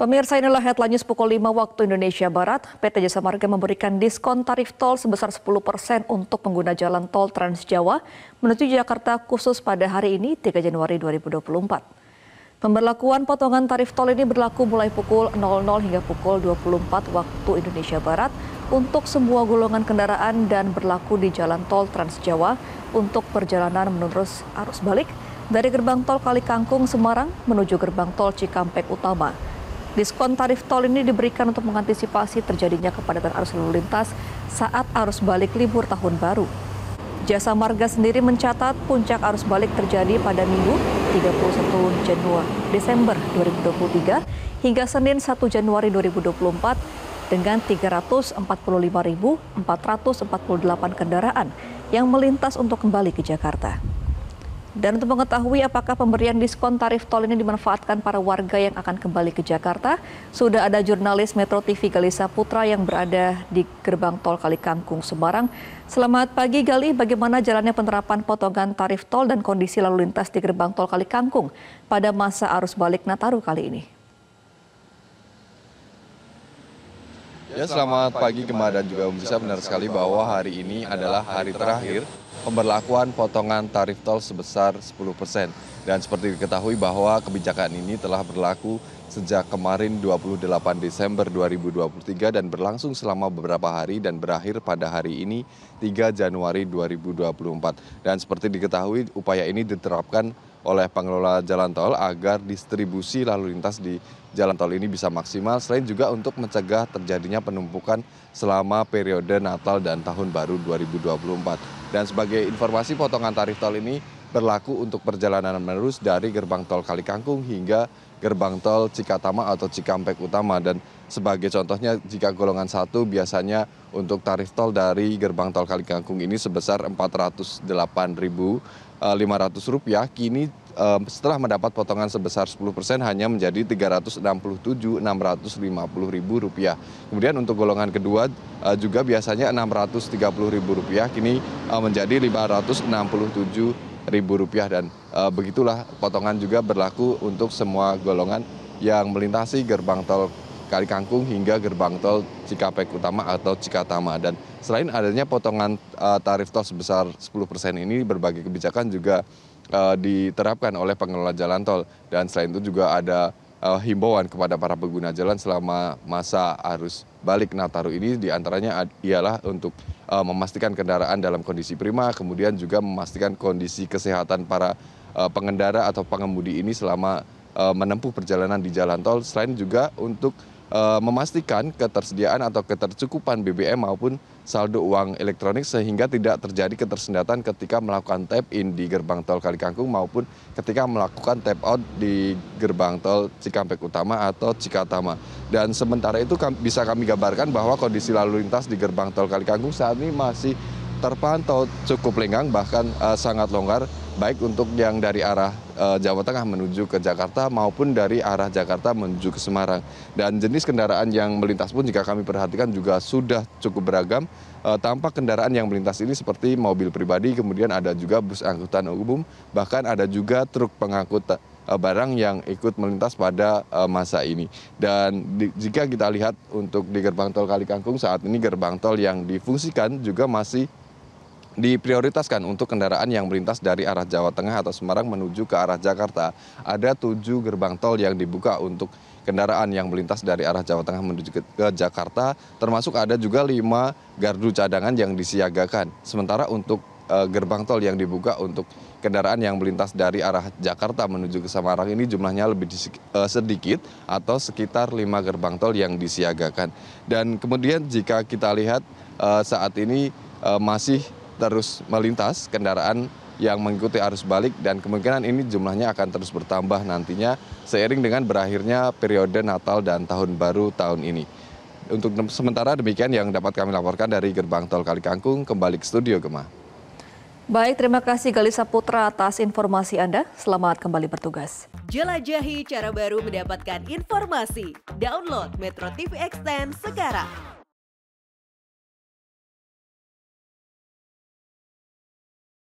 Pemirsa inilah headline news pukul 5 waktu Indonesia Barat. PT Jasa Marga memberikan diskon tarif tol sebesar 10 persen untuk pengguna jalan tol Trans Jawa menuju Jakarta khusus pada hari ini 3 Januari 2024. Pemberlakuan potongan tarif tol ini berlaku mulai pukul 00 hingga pukul 24 waktu Indonesia Barat untuk semua golongan kendaraan dan berlaku di jalan tol Trans Jawa untuk perjalanan menerus arus balik dari gerbang tol Kali Kangkung Semarang menuju gerbang tol Cikampek Utama. Diskon tarif tol ini diberikan untuk mengantisipasi terjadinya kepadatan arus lalu lintas saat arus balik libur tahun baru. Jasa Marga sendiri mencatat puncak arus balik terjadi pada Minggu 31 Januari Desember 2023 hingga Senin 1 Januari 2024 dengan 345.448 kendaraan yang melintas untuk kembali ke Jakarta. Dan untuk mengetahui apakah pemberian diskon tarif tol ini dimanfaatkan para warga yang akan kembali ke Jakarta, sudah ada jurnalis Metro TV Galisa Putra yang berada di gerbang tol Kalikangkung, Semarang. Selamat pagi Gali, bagaimana jalannya penerapan potongan tarif tol dan kondisi lalu lintas di gerbang tol Kalikangkung pada masa arus balik Nataru kali ini? Ya selamat pagi Gemma dan juga bisa benar sekali bahwa hari ini adalah hari terakhir pemberlakuan potongan tarif tol sebesar 10 persen. Dan seperti diketahui bahwa kebijakan ini telah berlaku sejak kemarin 28 Desember 2023 dan berlangsung selama beberapa hari dan berakhir pada hari ini 3 Januari 2024. Dan seperti diketahui upaya ini diterapkan oleh pengelola jalan tol agar distribusi lalu lintas di jalan tol ini bisa maksimal selain juga untuk mencegah terjadinya penumpukan selama periode Natal dan Tahun Baru 2024. Dan sebagai informasi potongan tarif tol ini berlaku untuk perjalanan menerus dari gerbang tol Kalikangkung hingga gerbang tol Cikatama atau Cikampek Utama. Dan sebagai contohnya jika golongan satu biasanya untuk tarif tol dari gerbang tol Kalikangkung ini sebesar Rp408.500 kini setelah mendapat potongan sebesar 10 persen hanya menjadi Rp367.650.000. Kemudian untuk golongan kedua eh, juga biasanya Rp630.000 kini eh, menjadi Rp567 ribu rupiah dan uh, begitulah potongan juga berlaku untuk semua golongan yang melintasi gerbang tol Kali Kangkung hingga gerbang tol Cikampek Utama atau Cikatama. Dan selain adanya potongan uh, tarif tol sebesar 10% ini berbagai kebijakan juga uh, diterapkan oleh pengelola jalan tol. Dan selain itu juga ada uh, himbauan kepada para pengguna jalan selama masa arus balik Nataru ini di antaranya ialah untuk uh, memastikan kendaraan dalam kondisi prima, kemudian juga memastikan kondisi kesehatan para uh, pengendara atau pengemudi ini selama uh, menempuh perjalanan di jalan tol, selain juga untuk uh, memastikan ketersediaan atau ketercukupan BBM maupun saldo uang elektronik sehingga tidak terjadi ketersendatan ketika melakukan tap in di gerbang tol Kalikangkung maupun ketika melakukan tap out di gerbang tol Cikampek Utama atau Cikatama. Dan sementara itu bisa kami gambarkan bahwa kondisi lalu lintas di gerbang tol Kalikangkung saat ini masih terpantau cukup lenggang bahkan uh, sangat longgar baik untuk yang dari arah uh, Jawa Tengah menuju ke Jakarta maupun dari arah Jakarta menuju ke Semarang. Dan jenis kendaraan yang melintas pun jika kami perhatikan juga sudah cukup beragam. Uh, tampak kendaraan yang melintas ini seperti mobil pribadi, kemudian ada juga bus angkutan umum, bahkan ada juga truk pengangkut barang yang ikut melintas pada masa ini. Dan jika kita lihat untuk di gerbang tol Kalikangkung saat ini gerbang tol yang difungsikan juga masih diprioritaskan untuk kendaraan yang melintas dari arah Jawa Tengah atau Semarang menuju ke arah Jakarta. Ada tujuh gerbang tol yang dibuka untuk kendaraan yang melintas dari arah Jawa Tengah menuju ke, Jakarta, termasuk ada juga lima gardu cadangan yang disiagakan. Sementara untuk uh, gerbang tol yang dibuka untuk kendaraan yang melintas dari arah Jakarta menuju ke Semarang ini jumlahnya lebih uh, sedikit atau sekitar lima gerbang tol yang disiagakan. Dan kemudian jika kita lihat uh, saat ini masih terus melintas kendaraan yang mengikuti arus balik dan kemungkinan ini jumlahnya akan terus bertambah nantinya seiring dengan berakhirnya periode Natal dan Tahun Baru tahun ini. Untuk sementara demikian yang dapat kami laporkan dari Gerbang Tol Kalikangkung kembali ke studio Gemah. Baik, terima kasih Galisa Putra atas informasi Anda. Selamat kembali bertugas. Jelajahi cara baru mendapatkan informasi. Download Metro TV Extend sekarang.